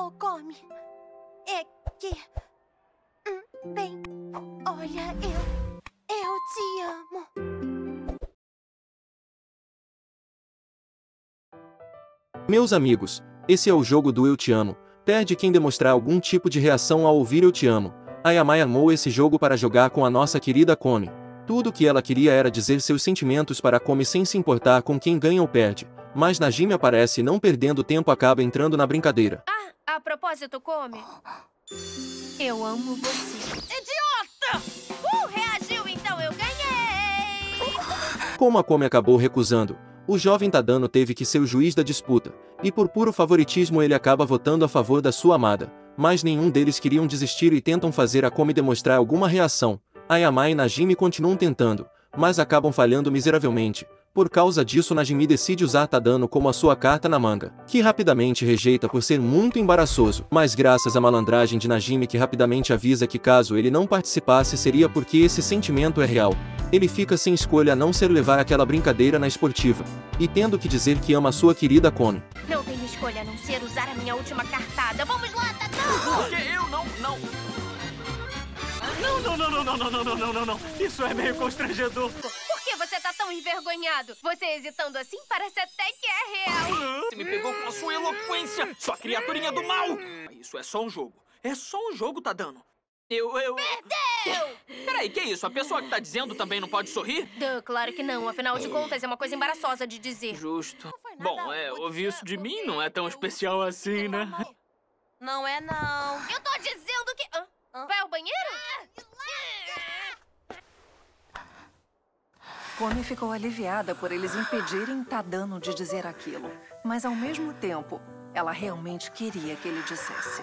Oh, come. É que... Hum, Bem, olha, eu... Eu te amo. Meus amigos, esse é o jogo do Eu Te Amo. Perde quem demonstrar algum tipo de reação ao ouvir Eu Te Amo. A Yamai amou esse jogo para jogar com a nossa querida Komi. Tudo o que ela queria era dizer seus sentimentos para Komi sem se importar com quem ganha ou perde. Mas Najime aparece e não perdendo tempo acaba entrando na brincadeira. Ah, a propósito, come. Eu amo você. Idiota! Uh, reagiu, então eu ganhei! Como a Komi acabou recusando, o jovem Tadano teve que ser o juiz da disputa, e por puro favoritismo ele acaba votando a favor da sua amada, mas nenhum deles queriam desistir e tentam fazer a Komi demonstrar alguma reação. A Yamai e Najime continuam tentando, mas acabam falhando miseravelmente. Por causa disso Najimi decide usar Tadano como a sua carta na manga, que rapidamente rejeita por ser muito embaraçoso, mas graças à malandragem de Najimi que rapidamente avisa que caso ele não participasse seria porque esse sentimento é real. Ele fica sem escolha a não ser levar aquela brincadeira na esportiva, e tendo que dizer que ama sua querida Komi. Não tenho escolha a não ser usar a minha última cartada. Vamos lá, Tadão! Porque eu não, não. Não, não, não, não, não, não, não, não, não, não, não. Isso é meio constrangedor. Por que você tá tão envergonhado? Você hesitando assim parece até que é real. Você me pegou com a sua eloquência, sua criaturinha do mal. Isso é só um jogo. É só um jogo, tá dando. Eu, eu... Perdeu! Peraí, que isso? A pessoa que tá dizendo também não pode sorrir? Duh, claro que não. Afinal de contas, é uma coisa embaraçosa de dizer. Justo. Bom, é, ouvir isso de mim não é tão especial assim, né? Não é, não. Eu tô dizendo que... Hã? Hã? Vai ao banheiro? Komi ficou aliviada por eles impedirem Tadano de dizer aquilo. Mas ao mesmo tempo, ela realmente queria que ele dissesse.